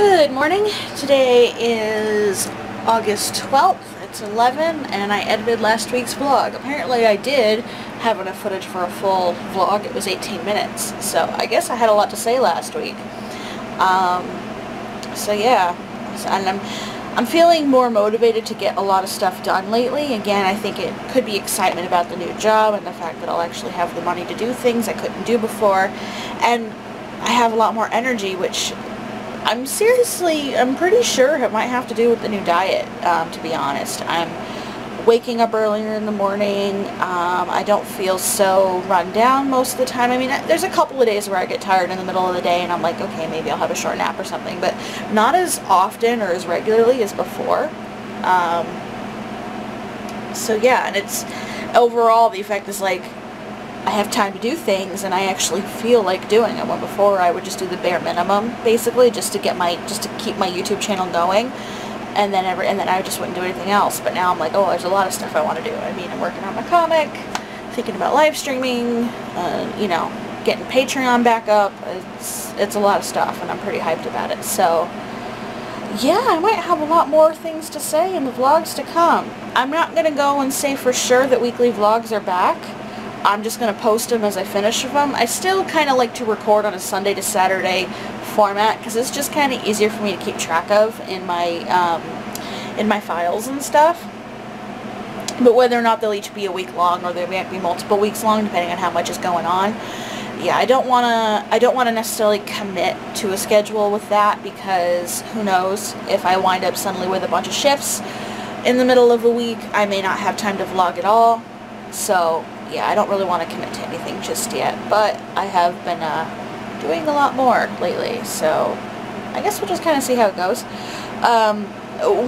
Good morning. Today is August 12th. It's 11 and I edited last week's vlog. Apparently I did have enough footage for a full vlog. It was 18 minutes. So I guess I had a lot to say last week. Um, so yeah. And I'm, I'm feeling more motivated to get a lot of stuff done lately. Again, I think it could be excitement about the new job and the fact that I'll actually have the money to do things I couldn't do before. And I have a lot more energy, which I'm seriously, I'm pretty sure it might have to do with the new diet, um, to be honest. I'm waking up earlier in the morning. Um, I don't feel so run down most of the time. I mean, there's a couple of days where I get tired in the middle of the day and I'm like, okay, maybe I'll have a short nap or something, but not as often or as regularly as before. Um, so yeah, and it's overall the effect is like I have time to do things and I actually feel like doing it. When before I would just do the bare minimum, basically, just to get my, just to keep my YouTube channel going, and then every, and then I just wouldn't do anything else. But now I'm like, oh, there's a lot of stuff I want to do. I mean, I'm working on my comic, thinking about live streaming, uh, you know, getting Patreon back up. It's it's a lot of stuff, and I'm pretty hyped about it. So. Yeah, I might have a lot more things to say in the vlogs to come. I'm not going to go and say for sure that weekly vlogs are back I'm just going to post them as I finish them. I still kind of like to record on a Sunday to Saturday format because it's just kind of easier for me to keep track of in my um, in my files and stuff. But whether or not they'll each be a week long or they might be multiple weeks long depending on how much is going on. Yeah, I don't want to I don't want to necessarily commit to a schedule with that because who knows if I wind up suddenly with a bunch of shifts in the middle of a week, I may not have time to vlog at all. So yeah, I don't really want to commit to anything just yet, but I have been uh, doing a lot more lately, so I guess we'll just kind of see how it goes. Um,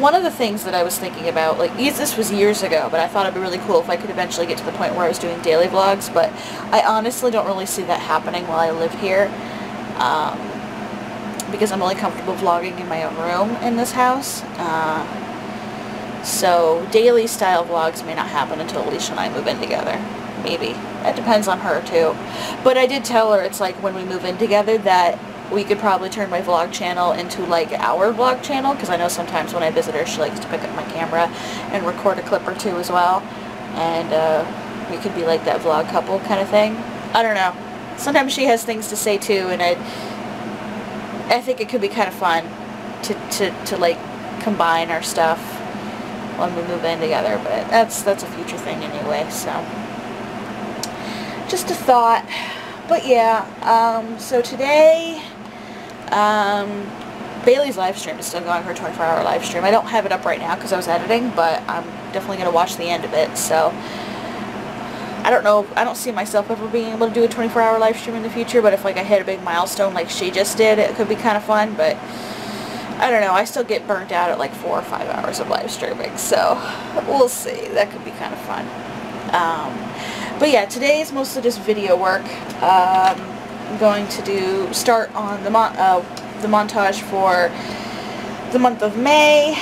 one of the things that I was thinking about, like, this was years ago, but I thought it'd be really cool if I could eventually get to the point where I was doing daily vlogs, but I honestly don't really see that happening while I live here, um, because I'm only comfortable vlogging in my own room in this house. Uh, so daily style vlogs may not happen until Alicia and I move in together maybe. That depends on her too. But I did tell her it's like when we move in together that we could probably turn my vlog channel into like our vlog channel because I know sometimes when I visit her she likes to pick up my camera and record a clip or two as well. And uh, we could be like that vlog couple kind of thing. I don't know. Sometimes she has things to say too and I I think it could be kind of fun to, to, to like combine our stuff when we move in together, but that's that's a future thing anyway, so just a thought. But yeah, um, so today, um, Bailey's live stream is still going, her 24-hour live stream. I don't have it up right now because I was editing, but I'm definitely going to watch the end of it, so... I don't know, I don't see myself ever being able to do a 24-hour live stream in the future, but if like I hit a big milestone like she just did, it could be kind of fun, but I don't know, I still get burnt out at like four or five hours of live streaming, so we'll see. That could be kind of fun. Um, but yeah, today is mostly just video work. Um, I'm going to do start on the mon uh, the montage for the month of May,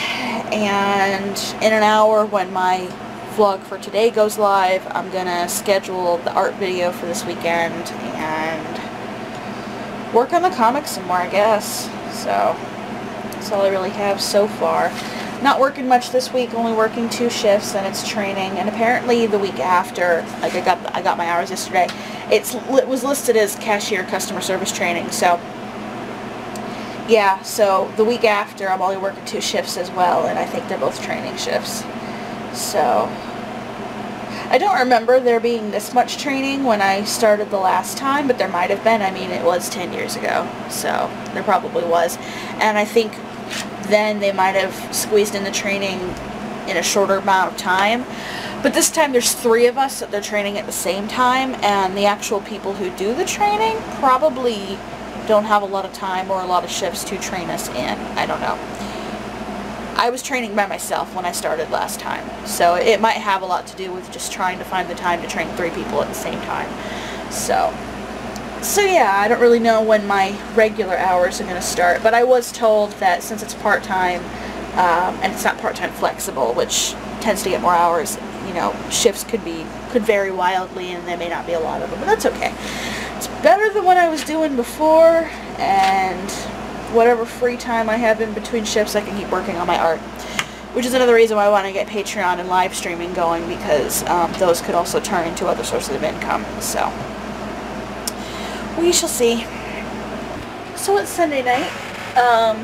and in an hour when my vlog for today goes live, I'm gonna schedule the art video for this weekend and work on the comics some more, I guess. So that's all I really have so far. Not working much this week, only working two shifts, and it's training. And apparently the week after, like I got I got my hours yesterday, it's it was listed as cashier customer service training. So yeah, so the week after I'm only working two shifts as well, and I think they're both training shifts. So I don't remember there being this much training when I started the last time, but there might have been. I mean, it was 10 years ago, so there probably was. And I think then they might have squeezed in the training in a shorter amount of time. But this time there's three of us that they're training at the same time, and the actual people who do the training probably don't have a lot of time or a lot of shifts to train us in. I don't know. I was training by myself when I started last time, so it might have a lot to do with just trying to find the time to train three people at the same time. So, so yeah, I don't really know when my regular hours are going to start, but I was told that since it's part-time, um, and it's not part-time flexible, which tends to get more hours, you know, shifts could be, could vary wildly and there may not be a lot of them, but that's okay. It's better than what I was doing before, and whatever free time I have in between shifts, I can keep working on my art. Which is another reason why I want to get Patreon and live streaming going because um, those could also turn into other sources of income. So, we shall see. So it's Sunday night. Um,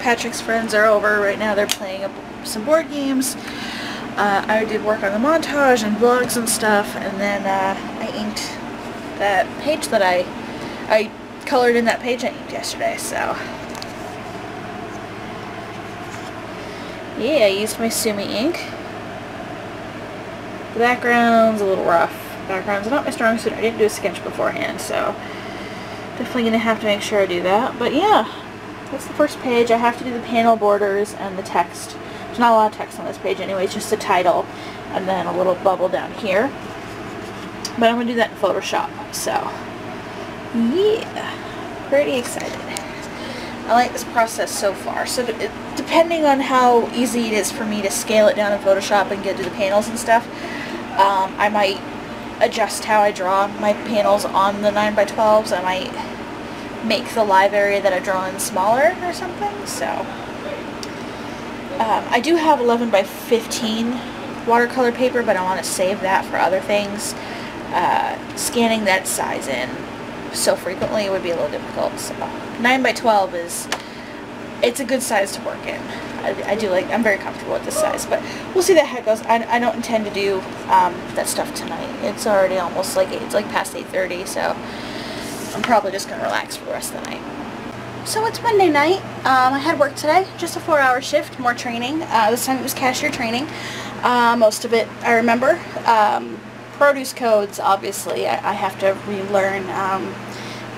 Patrick's friends are over right now. They're playing some board games. Uh, I did work on the montage and vlogs and stuff, and then uh, I inked that page that I I colored in that page I inked yesterday. So yeah, I used my Sumi ink. The background's a little rough. Background's not my strong suit. I didn't do a sketch beforehand, so definitely gonna have to make sure I do that. But yeah, that's the first page. I have to do the panel borders and the text. There's not a lot of text on this page anyway, it's just the title and then a little bubble down here. But I'm going to do that in Photoshop, so yeah, pretty excited. I like this process so far. So depending on how easy it is for me to scale it down in Photoshop and get to the panels and stuff, um, I might adjust how I draw my panels on the 9x12s. I might make the live area that I draw in smaller or something, so... Um, I do have 11 by 15 watercolor paper, but I want to save that for other things. Uh, scanning that size in so frequently would be a little difficult. So 9 by 12 is, it's a good size to work in. I, I, do like, I'm very comfortable with this size, but we'll see how it goes. I, I don't intend to do um, that stuff tonight. It's already almost like, it's like past 8.30, so I'm probably just going to relax for the rest of the night. So it's Monday night. Um, I had work today, just a four-hour shift, more training. Uh, this time it was cashier training. Uh, most of it I remember. Um, produce codes, obviously, I, I have to relearn.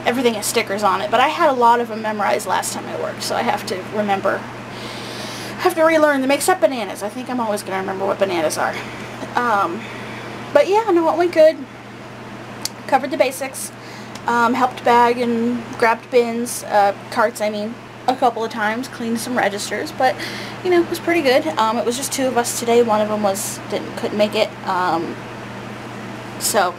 Everything has stickers on it, but I had a lot of them memorized last time I worked, so I have to remember. I have to relearn them, except bananas. I think I'm always going to remember what bananas are. Um, but yeah, no, it went good. Covered the basics um, helped bag and grabbed bins, uh, carts I mean, a couple of times, cleaned some registers, but, you know, it was pretty good. Um, it was just two of us today. One of them was, didn't, couldn't make it. Um, so,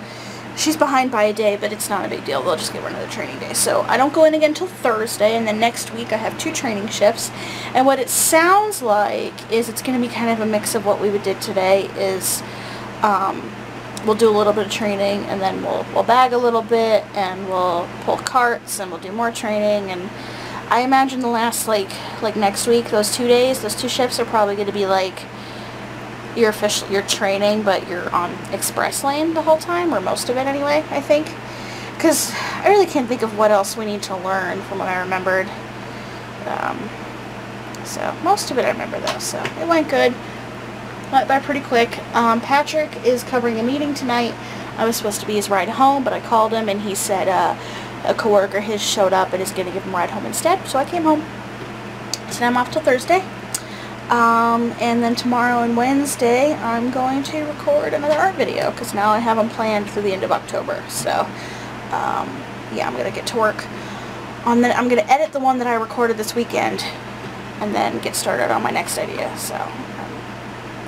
she's behind by a day, but it's not a big deal. They'll just give her another training day. So, I don't go in again until Thursday, and then next week I have two training shifts. And what it sounds like is it's going to be kind of a mix of what we would did today is, um, we'll do a little bit of training and then we'll, we'll bag a little bit and we'll pull carts and we'll do more training and I imagine the last like like next week those two days those two shifts are probably going to be like your official your training but you're on express lane the whole time or most of it anyway I think because I really can't think of what else we need to learn from what I remembered um, so most of it I remember though so it went good went by pretty quick. Um, Patrick is covering a meeting tonight. I was supposed to be his ride home, but I called him and he said uh, a coworker his showed up and is going to give him a ride home instead. So I came home. So I'm off till Thursday. Um, and then tomorrow and Wednesday I'm going to record another art video because now I have them planned through the end of October. So um, yeah, I'm going to get to work on that. I'm going to edit the one that I recorded this weekend and then get started on my next idea. So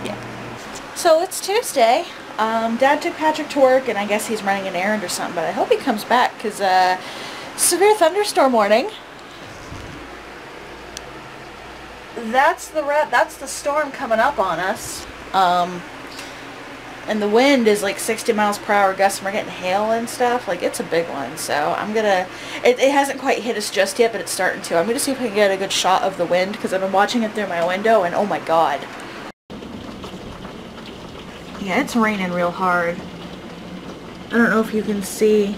yeah. so it's Tuesday. Um, Dad took Patrick to work, and I guess he's running an errand or something, but I hope he comes back, because uh, severe thunderstorm warning. That's the that's the storm coming up on us. Um, and the wind is like 60 miles per hour gusts and we're getting hail and stuff. Like, it's a big one. So, I'm gonna... It, it hasn't quite hit us just yet, but it's starting to. I'm gonna see if I can get a good shot of the wind, because I've been watching it through my window, and oh my god. Yeah, it's raining real hard. I don't know if you can see.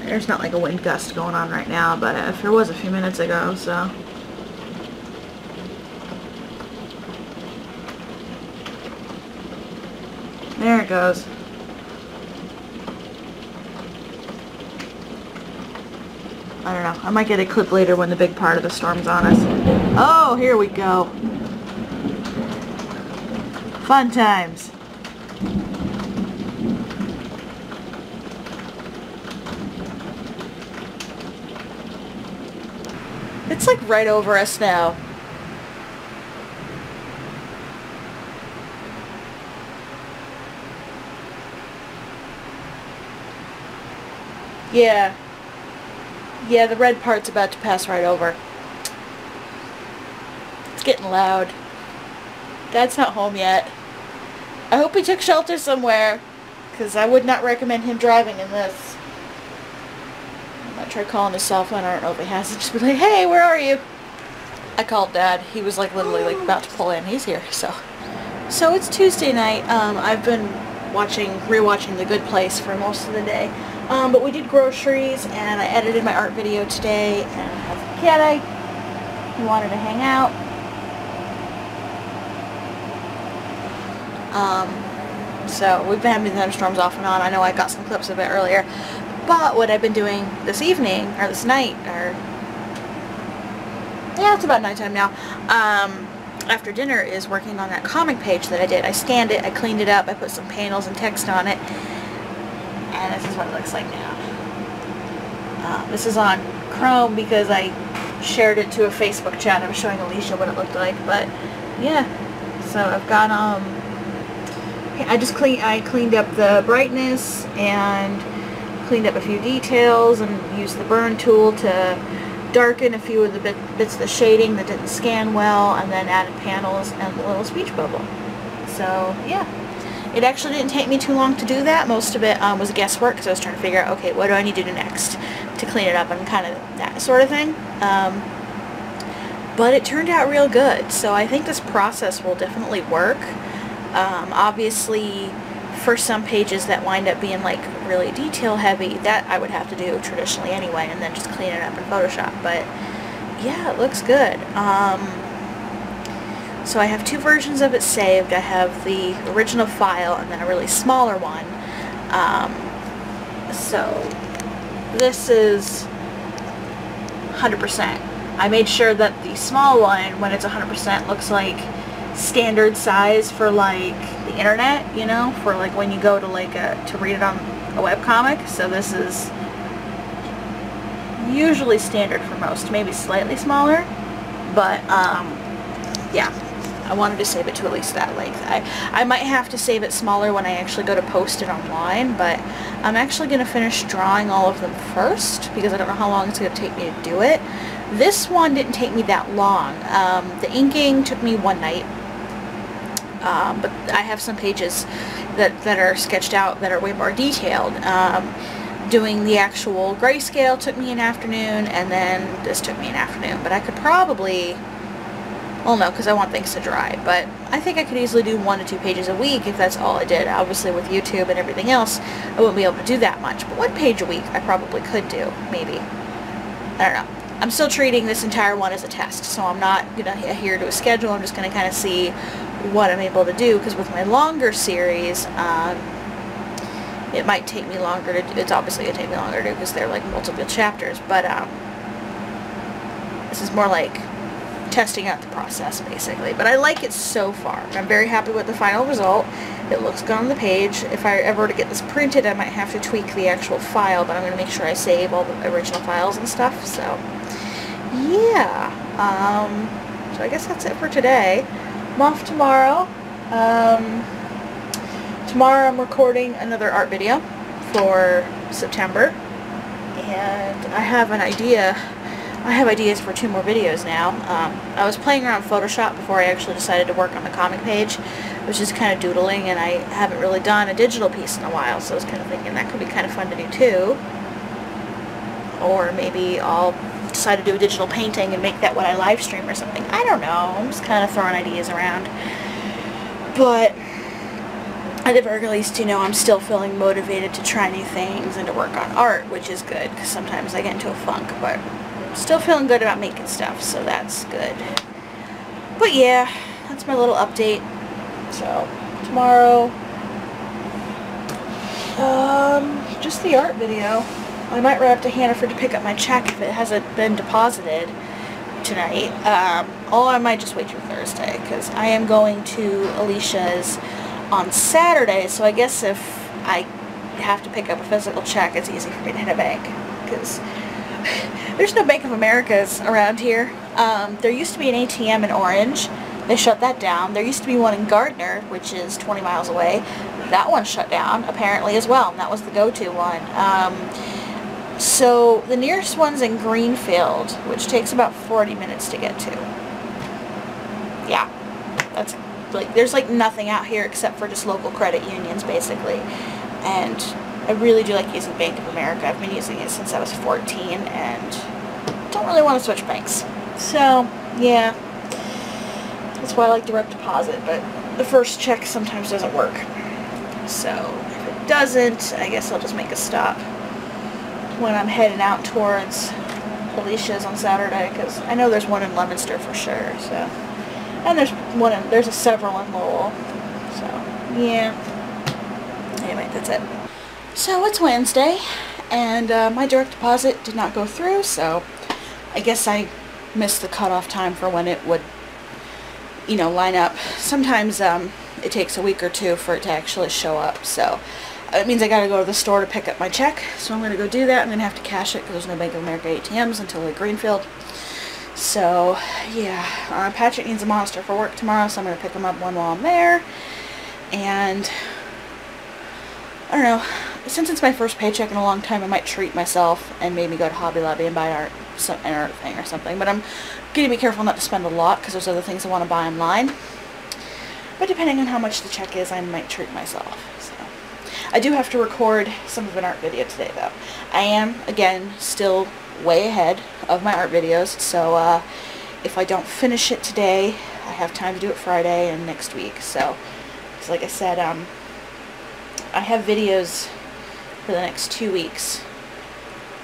There's not like a wind gust going on right now, but if there was a few minutes ago, so. It goes. I don't know. I might get a clip later when the big part of the storm's on us. Oh, here we go. Fun times. It's like right over us now. Yeah. Yeah, the red part's about to pass right over. It's getting loud. Dad's not home yet. I hope he took shelter somewhere, because I would not recommend him driving in this. I might try calling his cell phone. I don't know if he has it. Just be like, hey, where are you? I called Dad. He was like literally like about to pull in. He's here, so. So it's Tuesday night. Um, I've been watching, rewatching The Good Place for most of the day. Um, but we did groceries, and I edited my art video today, and I. He wanted to hang out. Um, so we've been having thunderstorms off and on. I know I got some clips of it earlier. But what I've been doing this evening, or this night, or yeah, it's about nighttime now, um, after dinner is working on that comic page that I did. I scanned it, I cleaned it up, I put some panels and text on it, and this is what it looks like now. Uh, this is on Chrome because I shared it to a Facebook chat. I was showing Alicia what it looked like, but yeah. So I've got um, I just clean I cleaned up the brightness and cleaned up a few details and used the burn tool to darken a few of the bit, bits of the shading that didn't scan well and then added panels and the little speech bubble. So yeah, it actually didn't take me too long to do that. Most of it um, was guesswork because I was trying to figure out, okay, what do I need to do next to clean it up and kind of that sort of thing. Um, but it turned out real good. So I think this process will definitely work. Um, obviously, for some pages that wind up being like really detail heavy, that I would have to do traditionally anyway and then just clean it up in Photoshop. But yeah, it looks good. Um, so I have two versions of it saved. I have the original file and then a really smaller one. Um, so this is 100%. I made sure that the small one, when it's 100%, looks like standard size for like the internet, you know, for like when you go to like a, to read it on a web comic. So this is usually standard for most, maybe slightly smaller, but um, yeah, I wanted to save it to at least that length. I, I might have to save it smaller when I actually go to post it online, but I'm actually going to finish drawing all of them first because I don't know how long it's going to take me to do it. This one didn't take me that long. Um, the inking took me one night um, but I have some pages that, that are sketched out that are way more detailed. Um, doing the actual grayscale took me an afternoon, and then this took me an afternoon. But I could probably, well no, because I want things to dry, but I think I could easily do one to two pages a week if that's all I did. Obviously with YouTube and everything else, I wouldn't be able to do that much, but one page a week I probably could do, maybe. I don't know. I'm still treating this entire one as a test, so I'm not going to adhere to a schedule. I'm just going to kind of see what I'm able to do because with my longer series um, it might take me longer to do, it's obviously going to take me longer to do because they're like multiple chapters but um, this is more like testing out the process basically but I like it so far I'm very happy with the final result it looks good on the page if I ever were to get this printed I might have to tweak the actual file but I'm going to make sure I save all the original files and stuff so yeah um, so I guess that's it for today I'm off tomorrow. Um, tomorrow I'm recording another art video for September. And I have an idea. I have ideas for two more videos now. Um, I was playing around Photoshop before I actually decided to work on the comic page. I was just kind of doodling and I haven't really done a digital piece in a while. So I was kind of thinking that could be kind of fun to do too. Or maybe I'll decide to do a digital painting and make that what I live stream or something. I don't know. I'm just kind of throwing ideas around. But at the very least, you know, I'm still feeling motivated to try new things and to work on art, which is good because sometimes I get into a funk, but still feeling good about making stuff, so that's good. But yeah, that's my little update. So, tomorrow, um, just the art video. I might run up to Hannaford to pick up my check if it hasn't been deposited tonight. Um, or I might just wait till Thursday because I am going to Alicia's on Saturday. So I guess if I have to pick up a physical check, it's easy for me to hit a bank because there's no Bank of Americas around here. Um, there used to be an ATM in Orange. They shut that down. There used to be one in Gardner, which is 20 miles away. That one shut down, apparently, as well. That was the go-to one. Um, So the nearest one's in Greenfield, which takes about 40 minutes to get to. Yeah, that's like, there's like nothing out here except for just local credit unions basically. And I really do like using Bank of America. I've been using it since I was 14 and don't really want to switch banks. So, yeah. That's why I like direct deposit, but the first check sometimes doesn't work. So, if it doesn't, I guess I'll just make a stop when I'm heading out towards Alicia's on Saturday, because I know there's one in Leominster for sure, so. And there's one in, there's a several in Lowell, so, yeah. Anyway, that's it. So it's Wednesday, and uh, my direct deposit did not go through, so I guess I missed the cutoff time for when it would, you know, line up. Sometimes um, it takes a week or two for it to actually show up, so it means I gotta go to the store to pick up my check, so I'm gonna go do that. I'm gonna have to cash it because there's no Bank of America ATMs until like Greenfield. So, yeah, uh, Patrick needs a monster for work tomorrow, so I'm gonna pick him up one while I'm there. And, I don't know, since it's my first paycheck in a long time, I might treat myself and maybe go to Hobby Lobby and buy art, some, an art thing or something. But I'm going to be careful not to spend a lot because there's other things I want to buy online. But depending on how much the check is, I might treat myself. So I do have to record some of an art video today, though. I am, again, still way ahead of my art videos, so uh, if I don't finish it today, I have time to do it Friday and next week. So, like I said, um, I have videos for the next two weeks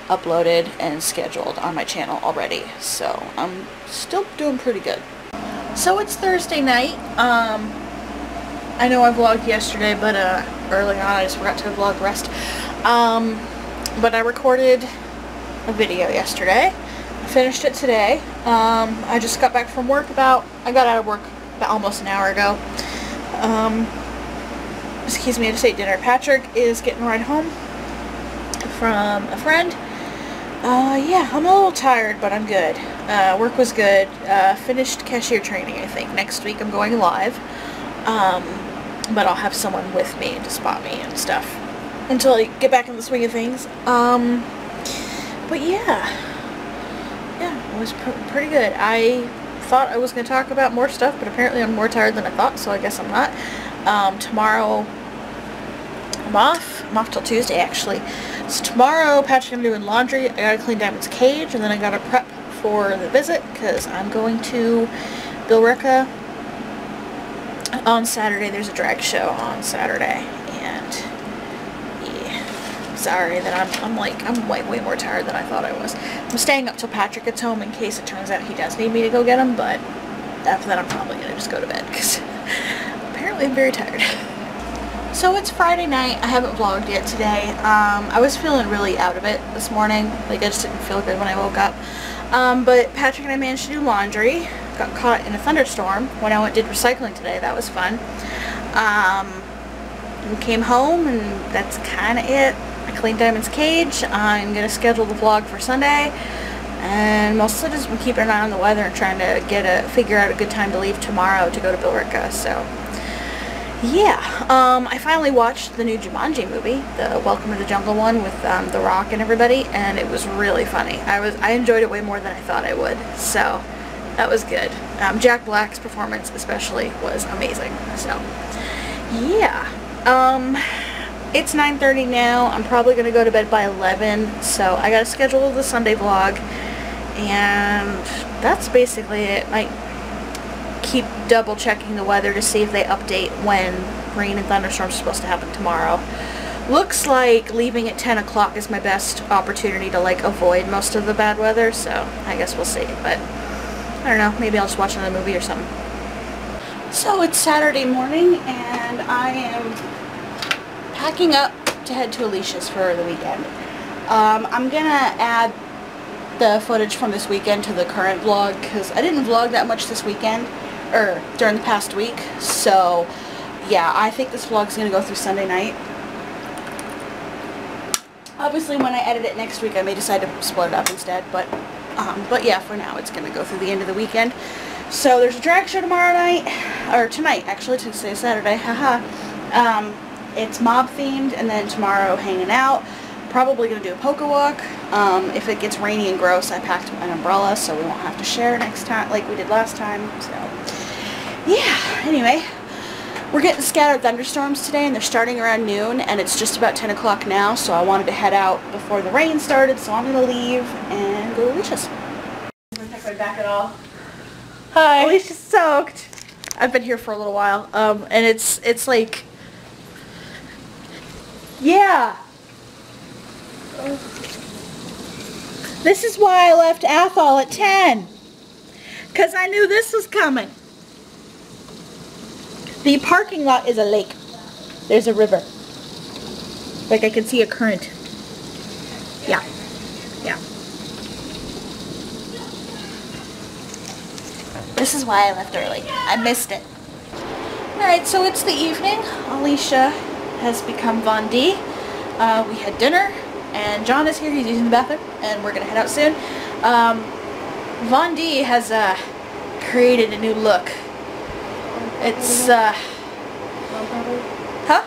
uploaded and scheduled on my channel already. So I'm still doing pretty good. So it's Thursday night. Um, I know I vlogged yesterday, but uh, early on I just forgot to vlog the rest. Um, but I recorded a video yesterday. I finished it today. Um, I just got back from work about, I got out of work about almost an hour ago. Um, excuse me, I just ate dinner. Patrick is getting right home from a friend. Uh, yeah, I'm a little tired, but I'm good. Uh, work was good. Uh, finished cashier training, I think. Next week I'm going live. Um, but I'll have someone with me to spot me and stuff until I get back in the swing of things. Um, but yeah. Yeah, it was pr pretty good. I thought I was going to talk about more stuff, but apparently I'm more tired than I thought, so I guess I'm not. Um, tomorrow, I'm off. I'm off till Tuesday, actually. So tomorrow, Patrick I'm doing laundry. I gotta clean Diamond's cage, and then I gotta prep for the visit, because I'm going to Billerica on Saturday. There's a drag show on Saturday, and yeah, sorry that I'm, I'm like, I'm way, way more tired than I thought I was. I'm staying up till Patrick gets home in case it turns out he does need me to go get him, but after that I'm probably gonna just go to bed, because apparently I'm very tired. So it's Friday night. I haven't vlogged yet today. Um, I was feeling really out of it this morning. Like I just didn't feel good when I woke up. Um, but Patrick and I managed to do laundry. Got caught in a thunderstorm when I went did recycling today. That was fun. Um, came home and that's kind of it. I cleaned Diamond's cage. I'm going to schedule the vlog for Sunday. And mostly just been keeping an eye on the weather and trying to get a figure out a good time to leave tomorrow to go to Billerica. So yeah, um, I finally watched the new Jumanji movie, the Welcome to the Jungle one with um, The Rock and everybody, and it was really funny. I was I enjoyed it way more than I thought I would, so that was good. Um, Jack Black's performance especially was amazing. So yeah, um, it's 9:30 now. I'm probably gonna go to bed by 11, so I gotta schedule the Sunday vlog, and that's basically it. My keep double checking the weather to see if they update when rain and thunderstorms are supposed to happen tomorrow. Looks like leaving at 10 o'clock is my best opportunity to like avoid most of the bad weather, so I guess we'll see. But I don't know, maybe I'll just watch another movie or something. So it's Saturday morning and I am packing up to head to Alicia's for the weekend. Um, I'm gonna add the footage from this weekend to the current vlog because I didn't vlog that much this weekend or during the past week. So, yeah, I think this vlog is going to go through Sunday night. Obviously, when I edit it next week, I may decide to split it up instead. But, um, but yeah, for now, it's going to go through the end of the weekend. So there's a drag show tomorrow night, or tonight, actually, to Saturday, haha. um, it's mob themed, and then tomorrow hanging out. Probably going to do a poker walk. Um, if it gets rainy and gross, I packed an umbrella so we won't have to share next time like we did last time. So, yeah, anyway. We're getting scattered thunderstorms today and they're starting around noon and it's just about 10 o'clock now so I wanted to head out before the rain started so I'm going to leave and go to Alicia's. Protect my back at all. Hi. Alicia's soaked. I've been here for a little while um, and it's it's like yeah this is why I left Athol at 10 because I knew this was coming. The parking lot is a lake. There's a river. Like I can see a current. Yeah. Yeah. This is why I left early. I missed it. Alright, so it's the evening. Alicia has become Von D. Uh, we had dinner, and John is here. He's using the bathroom, and we're going to head out soon. Um, Von D has uh, created a new look. It's, uh... Huh?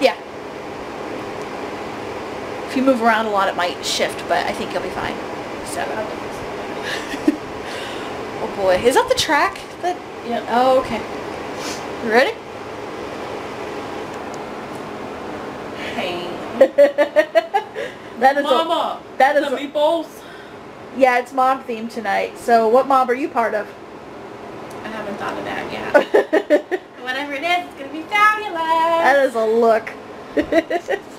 Yeah. If you move around a lot, it might shift, but I think you'll be fine. So... oh boy. Is that the track? That... Yep. Oh, okay. You ready? Hey. that is Mama. A, that is the a, meatballs. yeah, it's mob theme tonight. So what mob are you part of? Haven't thought of that yet. Whatever it is, it's gonna be fabulous. is a look.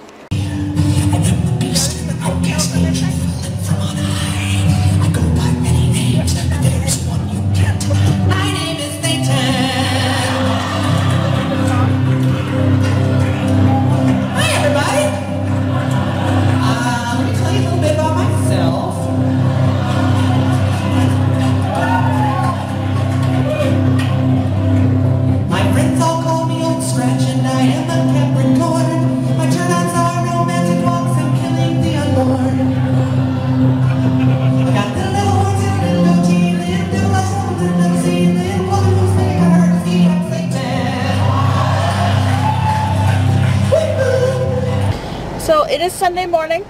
So it is Sunday morning.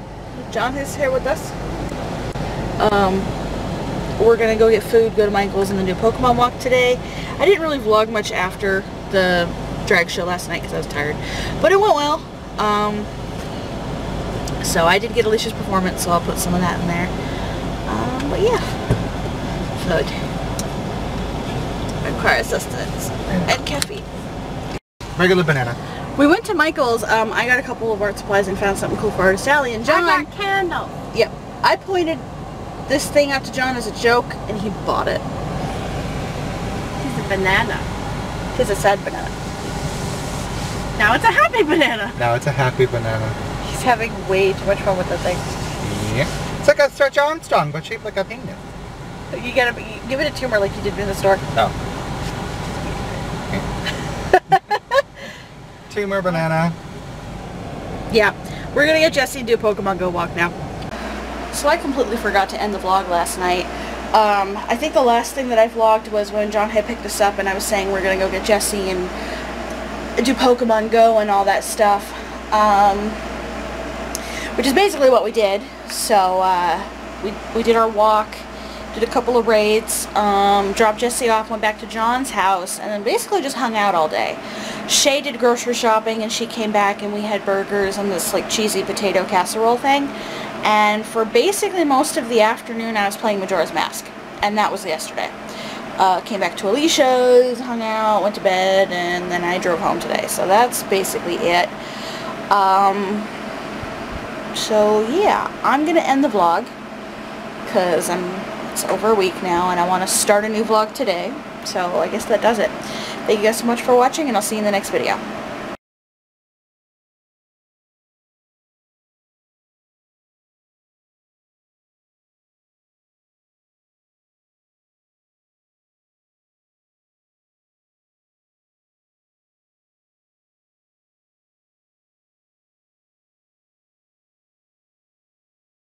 John is here with us. Um, we're gonna go get food, go to Michael's, and then do Pokemon walk today. I didn't really vlog much after the drag show last night because I was tired, but it went well. Um, so I did get Alicia's performance, so I'll put some of that in there. Um, but yeah, food, require sustenance, and caffeine. Regular banana. We went to Michael's. Um, I got a couple of art supplies and found something cool for Artist Alley. And John, I got candles. yep, I pointed this thing out to John as a joke, and he bought it. He's a banana. He's a sad banana. Now it's a happy banana. Now it's a happy banana. He's having way too much fun with the thing. Yeah. It's like a Stretch Armstrong, but shaped like a penis. You gotta be, give it a tumor like you did in the store. Oh. Tumor banana. Yeah, we're gonna get Jesse and do a Pokemon Go walk now. So I completely forgot to end the vlog last night. Um, I think the last thing that I vlogged was when John had picked us up and I was saying we're gonna go get Jesse and do Pokemon Go and all that stuff. Um, which is basically what we did. So uh, we, we did our walk, did a couple of raids, um, dropped Jesse off, went back to John's house, and then basically just hung out all day. Shay did grocery shopping and she came back and we had burgers and this like cheesy potato casserole thing. And for basically most of the afternoon I was playing Majora's Mask. And that was yesterday. Uh, came back to Alicia's, hung out, went to bed, and then I drove home today. So that's basically it. Um, so yeah, I'm going to end the vlog because I'm it's over a week now and I want to start a new vlog today. So I guess that does it. Thank you guys so much for watching and I'll see you in the next video.